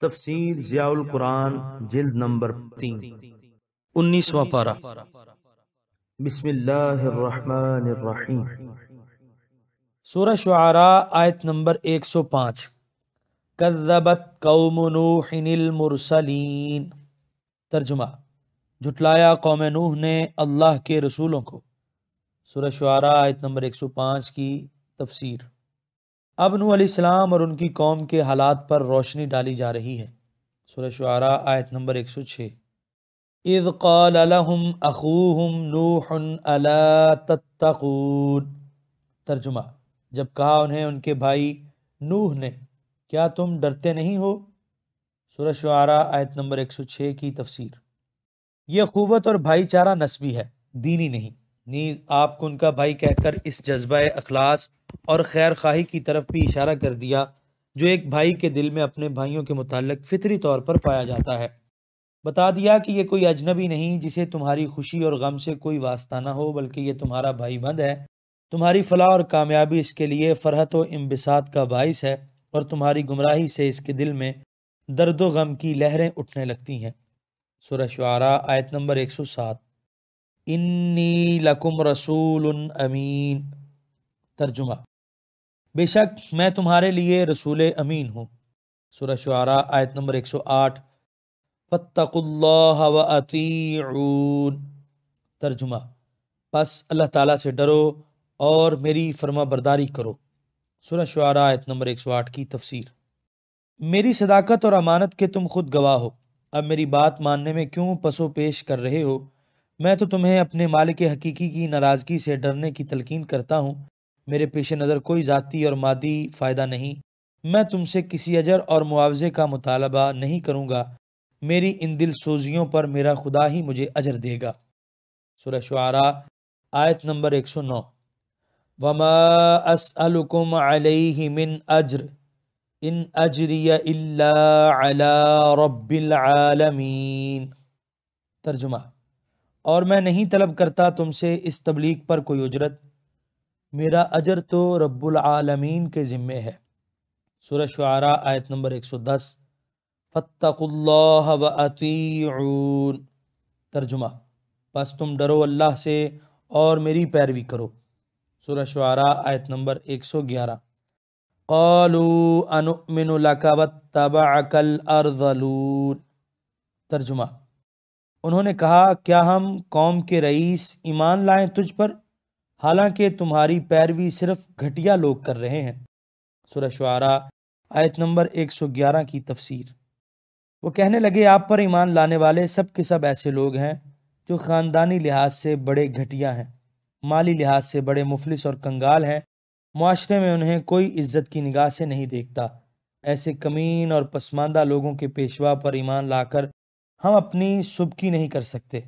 تفسیر ضیاء القرآن جلد نمبر تین۔ انیسواں پارہ۔ بسم اللہ الرحمن الرحیم۔ سورہ شعراء آیت نمبر ایک سو پانچ۔ کذبت قوم نوح المرسلین۔ ترجمہ۔ جھٹلایا قوم نوح نے اللہ کے رسولوں کو۔ سورہ شعراء آیت نمبر ایک سو پانچ کی تفسیر۔ اب نو علیہ السلام اور ان کی قوم کے حالات پر روشنی ڈالی جا رہی ہے۔ سورہ شعراء آیت نمبر 106 اذ قال لهم اخوهم نوح الا تتقون۔ ترجمہ جب کہا انہیں ان کے بھائی نوح نے، کیا تم ڈرتے نہیں ہو؟ سورہ شعراء آیت نمبر 106 کی تفسیر۔ یہ قوت اور بھائی چارہ نسبی ہے، دینی نہیں۔ نیز آپ کو ان کا بھائی کہہ کر اس جذبہ اخلاص اور خیر خواہی کی طرف بھی اشارہ کر دیا، جو ایک بھائی کے دل میں اپنے بھائیوں کے متعلق فطری طور پر پایا جاتا ہے۔ بتا دیا کہ یہ کوئی اجنبی نہیں جسے تمہاری خوشی اور غم سے کوئی واسطہ نہ ہو، بلکہ یہ تمہارا بھائی بند ہے۔ تمہاری فلاح اور کامیابی اس کے لیے فرحت و امبساط کا باعث ہے اور تمہاری گمراہی سے اس کے دل میں درد و غم کی لہریں اٹھنے لگتی ہیں۔ سورہ شعراء آیت نمبر 107 انی لکم رسول امین ترجمہ بے شک میں تمہارے لیے رسول امین ہوں۔ سورہ شعراء آیت نمبر 108 فتق اللہ و اطیعون. ترجمہ پس اللہ تعالیٰ سے ڈرو اور میری فرما برداری کرو. سورہ شعراء آیت نمبر 108 کی تفسیر میری صداقت اور امانت کے تم خود گواہ ہو۔ اب میری بات ماننے میں کیوں پسو پیش کر رہے ہو؟ میں تو تمہیں اپنے مالک حقیقی کی ناراضگی سے ڈرنے کی تلقین کرتا ہوں۔ میرے پیش نظر کوئی ذاتی اور مادی فائدہ نہیں۔ میں تم سے کسی اجر اور معاوضے کا مطالبہ نہیں کروں گا۔ میری ان دل سوزیوں پر میرا خدا ہی مجھے اجر دے گا۔ سورہ شعراء، آیت نمبر 109 وما اسألكم علیہ من اجر ان اجری الا علی رب العالمین ترجمہ۔ اور میں نہیں طلب کرتا تم سے اس تبلیغ پر کوئی اجرت۔ میرا اجر تو رب العالمین کے ذمے ہے۔ سورہ شعراء آیت نمبر 110 فتق اللہ و ترجمہ۔ بس تم ڈرو اللہ سے اور میری پیروی کرو۔ سورہ شعراء آیت نمبر 111 قالوا انؤمن لك واتبعك الارذلون ترجمہ۔ انہوں نے کہا، کیا ہم قوم کے رئیس ایمان لائیں تجھ پر؟ حالانکہ تمہاری پیروی صرف گھٹیا لوگ کر رہے ہیں. سورہ شعراء آیت نمبر 111 کی تفسیر۔ وہ کہنے لگے، آپ پر ایمان لانے والے سب کے سب ایسے لوگ ہیں جو خاندانی لحاظ سے بڑے گھٹیا ہیں، مالی لحاظ سے بڑے مفلس اور کنگال ہیں، معاشرے میں انہیں کوئی عزت کی نگاہ سے نہیں دیکھتا۔ ایسے کمین اور پسماندہ لوگوں کے پیشوا پر ایمان لا کر ہم اپنی سبکی نہیں کر سکتے۔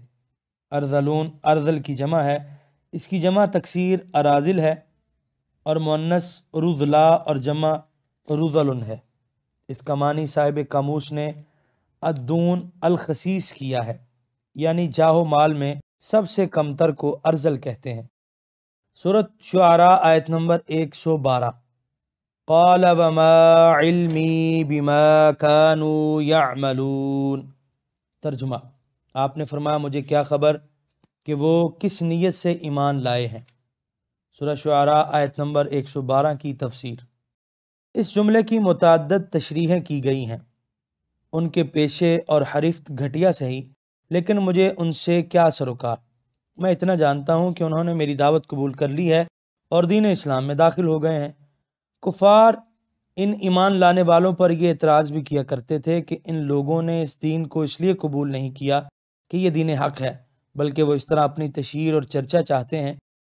ارزلون ارزل کی جمع ہے۔ اس کی جمع تکثیر ارازل ہے اور مونس رضلا اور جمع رضلن ہے۔ اس کا معنی صاحب کاموس نے ادون الخصیص کیا ہے۔ یعنی جاہو مال میں سب سے کمتر کو ارزل کہتے ہیں۔ صورت شعراء آیت نمبر ایک سو بارہ۔ قال وما علمی بما كانوا يعملون۔ ترجمہ۔ آپ نے فرمایا، مجھے کیا خبر کہ وہ کس نیت سے ایمان لائے ہیں؟ سورہ شعراء آیت نمبر 112 کی تفسیر۔ اس جملے کی متعدد تشریحیں کی گئی ہیں۔ ان کے پیشے اور حریفت گھٹیا صحیح، لیکن مجھے ان سے کیا سروکار میں اتنا جانتا ہوں کہ انہوں نے میری دعوت قبول کر لی ہے اور دین اسلام میں داخل ہو گئے ہیں۔ کفار ان ایمان لانے والوں پر یہ اعتراض بھی کیا کرتے تھے کہ ان لوگوں نے اس دین کو اس لیے قبول نہیں کیا کہ یہ دین حق ہے، بلکہ وہ اس طرح اپنی تشہیر اور چرچا چاہتے ہیں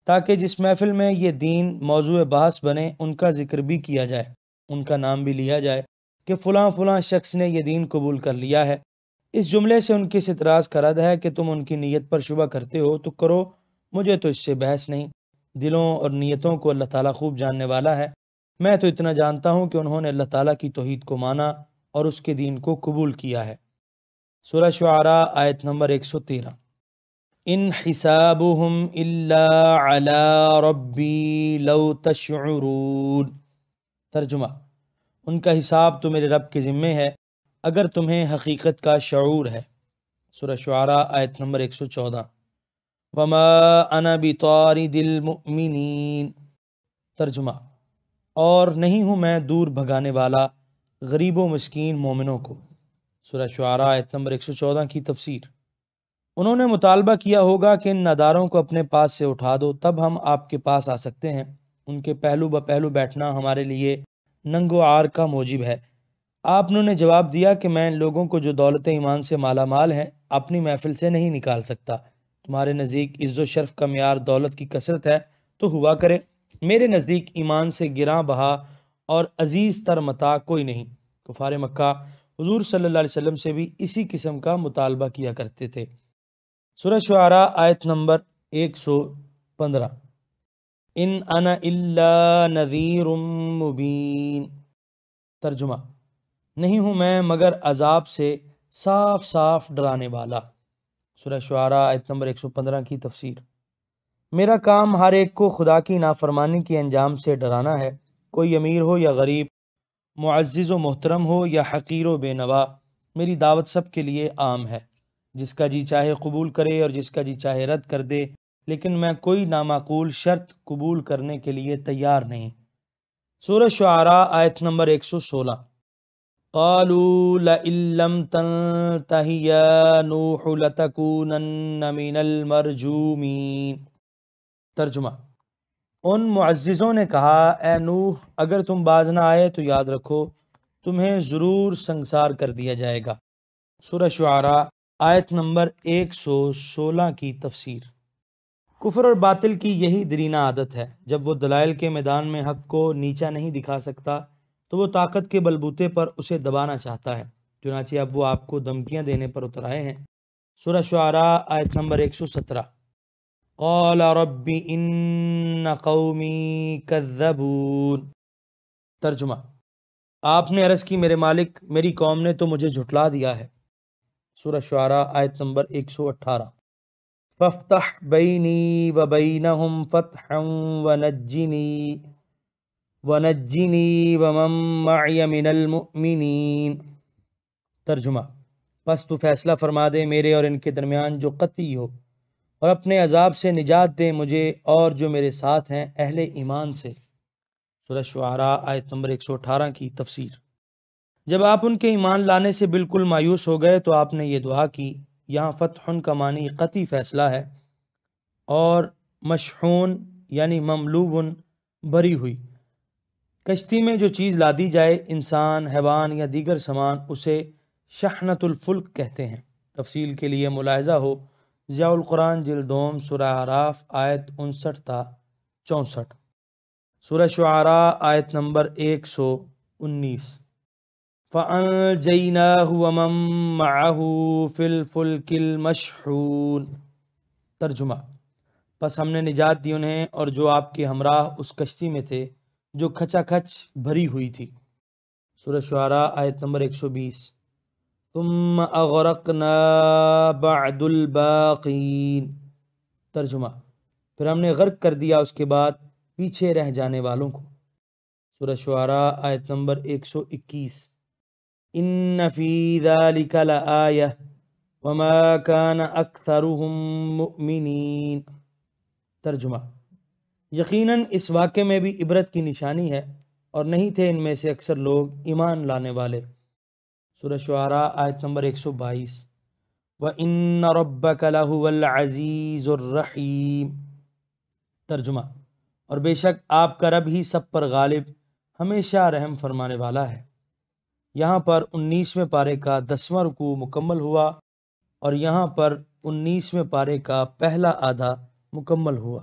تاکہ جس محفل میں یہ دین موضوع بحث بنے، ان کا ذکر بھی کیا جائے۔ ان کا نام بھی لیا جائے کہ فلاں فلاں شخص نے یہ دین قبول کر لیا ہے۔ اس جملے سے ان کی اس اعتراض کا رد ہے کہ تم ان کی نیت پر شبہ کرتے ہو تو کرو، مجھے تو اس سے بحث نہیں۔ دلوں اور نیتوں کو اللہ تعالیٰ خوب جاننے والا ہے۔ میں تو اتنا جانتا ہوں کہ انہوں نے اللہ تعالیٰ کی توحید کو مانا اور اس کے دین کو قبول کیا ہے۔ سورہ شعراء آیت نمبر 113 ان حسابهم الا على ربی لو تشعرون۔ ترجمہ۔ ان کا حساب تو میرے رب کے ذمے ہے، اگر تمہیں حقیقت کا شعور ہے۔ سورہ شعراء آیت نمبر 114 وما انا بطارد المؤمنین۔ ترجمہ۔ اور نہیں ہوں میں دور بھگانے والا غریب و مسکین مومنوں کو۔ سورہ شعراء آیت نمبر 114 کی تفسیر۔ انہوں نے مطالبہ کیا ہوگا کہ ان نداروں کو اپنے پاس سے اٹھا دو، تب ہم آپ کے پاس آ سکتے ہیں۔ ان کے پہلو بہ پہلو بیٹھنا ہمارے لیے ننگ و آر کا موجب ہے۔ آپ نے جواب دیا کہ میں ان لوگوں کو جو دولت ایمان سے مالا مال ہیں، اپنی محفل سے نہیں نکال سکتا۔ تمہارے نزدیک عز و شرف کا معیار دولت کی کثرت ہے، تو ہوا کرے میرے نزدیک ایمان سے گراں بہا اور عزیز تر متا کوئی نہیں۔ کفار مکہ حضور صلی اللہ علیہ وسلم سے بھی اسی قسم کا مطالبہ کیا کرتے تھے۔ سورہ شعراء آیت نمبر ایک سو پندرہ۔ ان انا الا نذیر مبین۔ ترجمہ نہیں ہوں میں مگر عذاب سے صاف صاف ڈرانے والا۔ سورہ شعراء آیت نمبر ایک سو پندرہ کی تفسیر۔ میرا کام ہر ایک کو خدا کی نافرمانی کے انجام سے ڈرانا ہے۔ کوئی امیر ہو یا غریب، معزز و محترم ہو یا حقیر و بے نوا، میری دعوت سب کے لیے عام ہے۔ جس کا جی چاہے قبول کرے اور جس کا جی چاہے رد کر دے، لیکن میں کوئی نامعقول شرط قبول کرنے کے لیے تیار نہیں۔ سورہ شعراء آیت نمبر ایک سو سولہ۔ قالوا لئن لم تنتهي يا نوح لتكونن من المرجومين ترجمہ۔ ان معززوں نے کہا، اے نوح، اگر تم باز نہ آئے تو یاد رکھو، تمہیں ضرور سنسار کر دیا جائے گا۔ سورہ شعراء، آیت نمبر ایک سو سولہ کی تفسیر۔ کفر اور باطل کی یہی درینہ عادت ہے۔ جب وہ دلائل کے میدان میں حق کو نیچا نہیں دکھا سکتا، تو وہ طاقت کے بلبوتے پر اسے دبانا چاہتا ہے۔ چنانچہ اب وہ آپ کو دمکیاں دینے پر اتر آئے ہیں۔ سورہ شعراء، آیت نمبر ایک سو سترہ۔ قال رب ان قومی کذبون ترجمہ۔ آپ نے عرض کی میرے مالک، میری قوم نے تو مجھے جھٹلا دیا ہے۔ سورہ شعراء آیت نمبر 118 ففتح بینی و بینہم فتحا ونجنی ونجنی ومن معی من المؤمنین۔ ترجمہ۔ پس تو فیصلہ فرما دے میرے اور ان کے درمیان جو قطعی ہو۔ اور اپنے عذاب سے نجات دے مجھے اور جو میرے ساتھ ہیں اہل ایمان سے۔ سورہ شعراء آیت نمبر 118 کی تفسیر۔ جب آپ ان کے ایمان لانے سے بالکل مایوس ہو گئے تو آپ نے یہ دعا کی، یہاں فتح کا معنی قطعی فیصلہ ہے اور مشحون یعنی مملوبن بری ہوئی۔ کشتی میں جو چیز لا دی جائے، انسان، حیوان یا دیگر سامان، اسے شحنت الفلک کہتے ہیں۔ تفصیل کے لیے ملاحظہ ہو ضیاء القرآن جلدوم سورہ عراف آیت انسٹھ تا چونسٹھ۔ سورہ شعراء، آیت نمبر ایک سو انیس۔ فَأَنْجَيْنَاهُ وَمَن مَّعَهُ فِي الْفُلْكِ الْمَشْحُونَ۔ ترجمہ۔ پس ہم نے نجات دی انہیں اور جو آپ کے ہمراہ اس کشتی میں تھے، جو کھچا کھچ بھری ہوئی تھی۔ سورہ شعراء، آیت نمبر 120 ثم اغرقنا بعد الباقین۔ ترجمہ۔ پھر ہم نے غرق کر دیا اس کے بعد پیچھے رہ جانے والوں کو۔ سورہ شعراء آیت نمبر 121 ان فی ذالک لآیہ۔ وما کان اکثرهم مؤمنین۔ ترجمہ۔ یقیناً اس واقعے میں بھی عبرت کی نشانی ہے اور نہیں تھے ان میں سے اکثر لوگ ایمان لانے والے۔ سورہ شعراء آیت نمبر 122 وَإِنَّ رَبَّكَ لَهُوَ الْعَزِيزُ الرَّحِيمُ ترجمہ۔ اور بے شک آپ کا رب ہی سب پر غالب، ہمیشہ رحم فرمانے والا ہے۔ یہاں پر انیسویں پارے کا دسواں رکوع مکمل ہوا اور یہاں پر انیسویں پارے کا پہلا آدھا مکمل ہوا۔